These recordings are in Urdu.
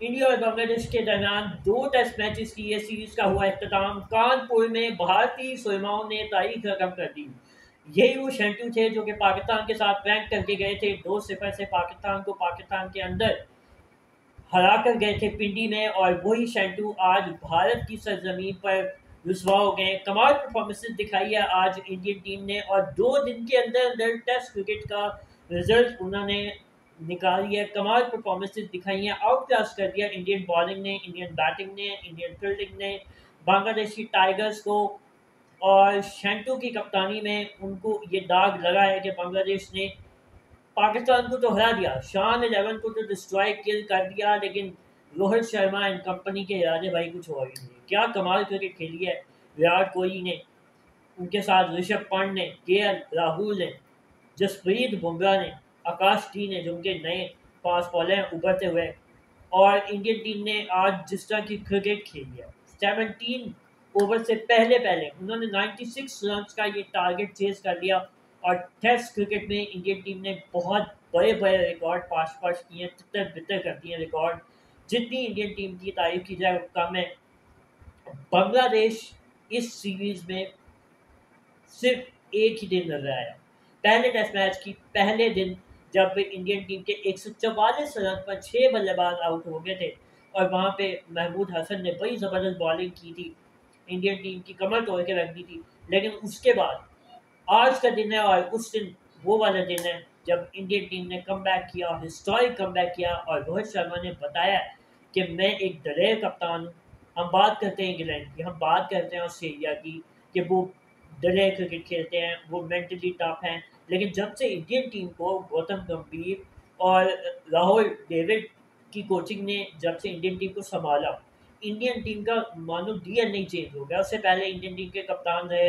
انڈیا اور بنگلہ دیش کے درمیان دو ٹیسٹ میچز کی یہ سیریز کا ہوا اختتام۔ کانپور میں بھارتی سوئماؤں نے تاریخ رقم کر دی۔ یہی وہ شینٹو تھے جو کہ پاکستان کے ساتھ رینک کر کے گئے تھے۔ دو صفر سے پاکستان کو پاکستان کے اندر ہرا کر گئے تھے پنڈی میں اور وہی شینٹو آج بھارت کی سرزمین پر رسوا ہو گئے۔ کمال پرفارمنسز دکھائی ہے آج انڈین ٹیم نے اور دو دن کے اندر اندر ٹیسٹ کرکٹ کا رزلٹ انہوں نے نکالی ہے کمال پرفارمنسز دکھائی ہیں آؤٹ کلاس کر دیا انڈین بالنگ نے انڈین بیٹنگ نے انڈین فیلڈنگ نے بنگلہ دیشی ٹائیگرز کو اور شینٹو کی کپتانی میں ان کو یہ داغ لگا ہے کہ بنگلہ دیش نے پاکستان کو تو ہرا دیا شان الیون کو تو ڈسٹرائے کل کر دیا، لیکن روہت شرما اینڈ کمپنی کے ارادے بھائی کچھ ہوا ہی نہیں۔ کیا کمال کرکٹ کھیلی ہے وراٹ کوہلی نے، ان کے ساتھ رشب پنڈ نے کے ایل راہل نے، جسپریت بمراہ نے آکاش ٹی نے جو ان کے نئے پاس بالر ہیں ابھرتے ہوئے اور انڈین ٹیم نے آج جس طرح کی کرکٹ کھیلی ہے۔ سیونٹین اوور سے پہلے پہلے انہوں نے نائنٹی سکس رنس کا یہ ٹارگٹ چیز کر لیا اور ٹیسٹ کرکٹ میں انڈین ٹیم نے بہت بڑے بڑے ریکارڈ پاس پاس کیے ہیں، تتر بتر کر دیے ریکارڈ۔ جتنی انڈین ٹیم کی تعریف کی جائے، وہ کم ہے۔ بنگلہ دیش اس سیریز میں صرف ایک ہی دن نظر آیا پہلے ٹیسٹ میچ کی پہلے دن جب انڈین ٹیم کے ایک سو چوالیس رن پر چھ بلے باز آؤٹ ہو گئے تھے اور وہاں پہ محمود حسن نے بڑی زبردست بالنگ کی تھی۔ انڈین ٹیم کی کمر توڑ کے رکھ دی تھی۔ لیکن اس کے بعد آج کا دن ہے اور اس دن وہ والا دن ہے جب انڈین ٹیم نے کم بیک کیا ہسٹورک کم بیک کیا اور روہت شرما نے بتایا کہ میں ایک دلیر کپتان ہوں۔ ہم بات کرتے ہیں انگلینڈ کی، ہم بات کرتے ہیں آسٹریلیا کی کہ وہ دلیر کرکٹ کھیلتے ہیں، وہ مینٹلی ٹف ہیں۔ لیکن جب سے انڈین ٹیم کو گوتم گمبھیر اور راہل ڈیوڈ کی کوچنگ نے جب سے انڈین ٹیم کو سنبھالا انڈین ٹیم کا مانو ڈی این نہیں چینج ہو گیا۔ اس سے پہلے انڈین ٹیم کے کپتان رہے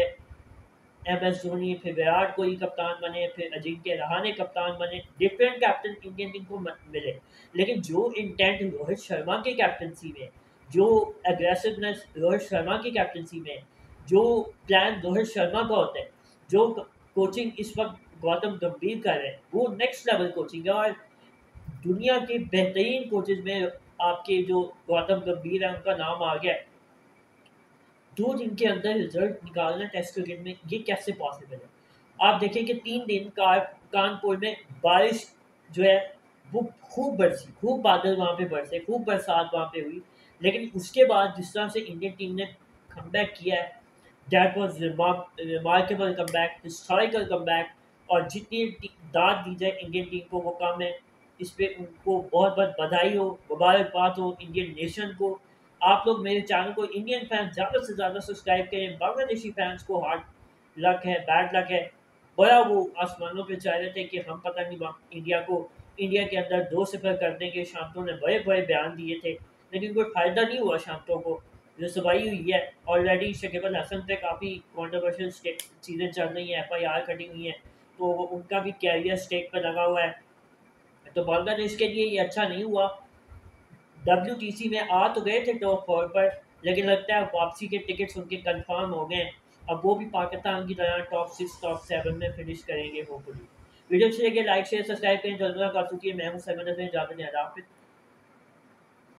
ایم ایس دھونی، پھر وراٹ کوہلی کپتان بنے، پھر اجنکیہ رہانے کپتان بنے۔ ڈفرینٹ کیپٹن انڈین ٹیم کو ملے۔ لیکن جو انٹینٹ روہت شرما کی کیپٹنسی میں، جو اگریسونیس روہت شرما کی کیپٹنسی میں، جو پلان روہت شرما کا ہوتا ہے، جو کوچنگ اس وقت گوتم گمبھیر کر رہے ہیں۔ وہ نیکسٹ لیول کوچنگ ہے اور دنیا کے بہترین کوچز میں آپ کے جو گوتم گمبھیر ہیں، ان کا نام آ گیا ہے۔ دو دن کے اندر رزلٹ نکالنا ٹیسٹ کرکٹ میں یہ کیسے پاسبل ہے؟ آپ دیکھیں کہ تین دن کانپور میں بارش جو ہے، وہ خوب برسی، خوب بادل وہاں پہ برسے، خوب برسات وہاں پہ ہوئی۔ لیکن اس کے بعد جس طرح سے انڈین ٹیم نے کم بیک کیا ہے that was remarkable comeback historical comeback اور جتنی داد دی جائے انڈین ٹیم کو وہ کم ہے۔ اس پہ ان کو بہت بہت بدھائی ہو مبارکباد ہو انڈین نیشن کو۔ آپ لوگ میرے چینل کو انڈین فینس زیادہ سے زیادہ سبسکرائب کریں۔ بنگلہ دیشی فینس کو ہارڈ لک ہے بیڈ لک ہے۔ بڑا وہ آسمانوں پہ چاہ رہے تھے کہ ہم پتہ نہیں انڈیا کو انڈیا کے اندر دو سفر کر دیں گے۔ شانتوں نے بڑے بڑے بیان دیے تھے، لیکن کوئی فائدہ نہیں ہوا شانتوں کو۔ جو ہوئی ہے آلریڈی شکیب الحسن پہ کافی کانٹروورشل چیزیں چل رہی ہیں ایف آئی آر کٹی ہوئی ہیں۔ تو ان کا بھی کیریئر اسٹیک پہ لگا ہوا ہے۔ تو بنگلہ دیش کے لیے یہ اچھا نہیں ہوا۔ ڈبلیو ٹی سی میں آ تو گئے تھے ٹاپ فور پر، لیکن لگتا ہے واپسی کے ٹکٹس ان کے کنفرم ہو گئے ہیں۔ اب وہ بھی پاکستان کی طرح ٹاپ سکس ٹاپ سیون میں فنش کریں گے ہوپ ویڈیو اچھی لگے لائک شیئر سبسکرائب کریں۔ جلدی کر چکی ہے۔ میں ہوں سیون جاتے نے حافظ